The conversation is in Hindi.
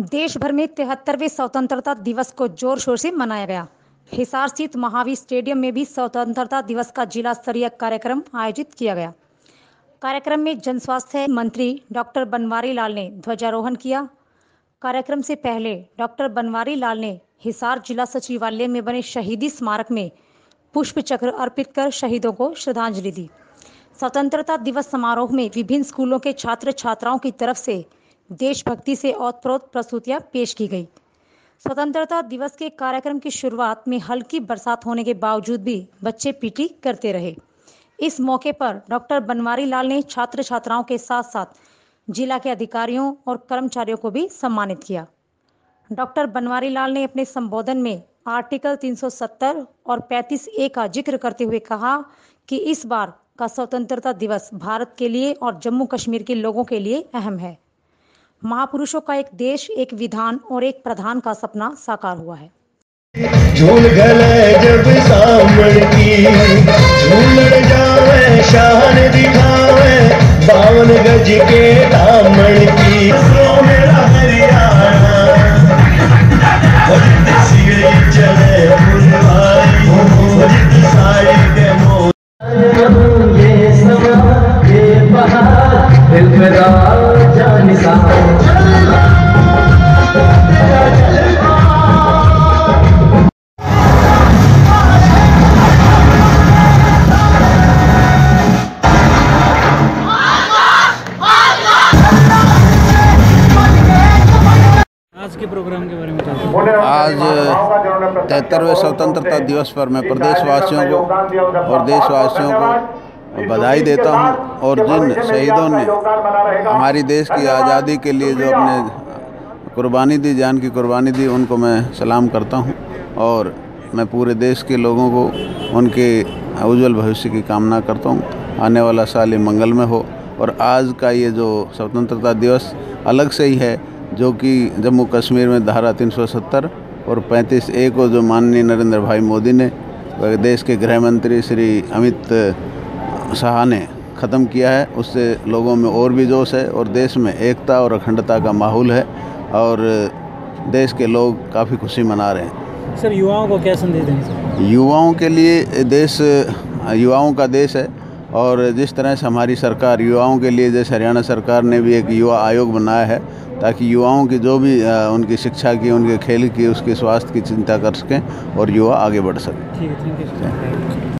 देश भर में तिहत्तरवें स्वतंत्रता दिवस को ज़ोर शोर से मनाया गया। हिसार स्थित महावीर स्टेडियम में भी स्वतंत्रता दिवस का जिला स्तरीय कार्यक्रम आयोजित किया गया। कार्यक्रम में जन स्वास्थ्य मंत्री डॉक्टर बनवारी लाल ने ध्वजारोहण किया। कार्यक्रम से पहले डॉक्टर बनवारी लाल ने हिसार जिला सचिवालय में बने शहीदी स्मारक में पुष्प चक्र अर्पित कर शहीदों को श्रद्धांजलि दी। स्वतंत्रता दिवस समारोह में विभिन्न स्कूलों के छात्र छात्राओं की तरफ़ से देशभक्ति से ओतप्रोत प्रस्तुतियाँ पेश की गई। स्वतंत्रता दिवस के कार्यक्रम की शुरुआत में हल्की बरसात होने के बावजूद भी बच्चे पीटी करते रहे। इस मौके पर डॉक्टर बनवारी लाल ने छात्र छात्राओं के साथ साथ जिला के अधिकारियों और कर्मचारियों को भी सम्मानित किया। डॉक्टर बनवारी लाल ने अपने संबोधन में आर्टिकल 370 और 35 ए का ज़िक्र करते हुए कहा कि इस बार का स्वतंत्रता दिवस भारत के लिए और जम्मू कश्मीर के लोगों के लिए अहम है। महापुरुषों का एक देश एक विधान और एक प्रधान का सपना साकार हुआ है। झूल गले जब की झूलड़ जावे शान दिखावे बावन गज के दामन की। सो मेरा हरियाणा सिगड़ी चले वो के मोर। ये समा ये बहार दिल जान सा आज के प्रोग्राम के बारे में आज तिहत्तरवें स्वतंत्रता दिवस पर मैं प्रदेशवासियों को और देशवासियों को बधाई देता हूँ और जिन शहीदों ने हमारी देश की आज़ादी के लिए जो अपने कुर्बानी दी जान की कुर्बानी दी उनको मैं सलाम करता हूँ और मैं पूरे देश के लोगों को उनके उज्जवल भविष्य की कामना करता हूँ। आने वाला साल ये में हो और आज का ये जो स्वतंत्रता दिवस अलग से ही है जो कि जम्मू कश्मीर में धारा 370 और 35 ए को जो माननीय नरेंद्र भाई मोदी ने देश के गृह मंत्री श्री अमित शाह ने ख़त्म किया है। उससे लोगों में और भी जोश है और देश में एकता और अखंडता का माहौल है और देश के लोग काफ़ी खुशी मना रहे हैं। सर युवाओं को क्या संदेश देंगे युवाओं के लिए देश युवाओं का देश है और जिस तरह से हमारी सरकार युवाओं के लिए जैसे हरियाणा सरकार ने भी एक युवा आयोग बनाया है ताकि युवाओं की जो भी उनकी शिक्षा की उनके खेल की उसके स्वास्थ्य की चिंता कर सकें और युवा आगे बढ़ सकें। ठीक है थैंक यू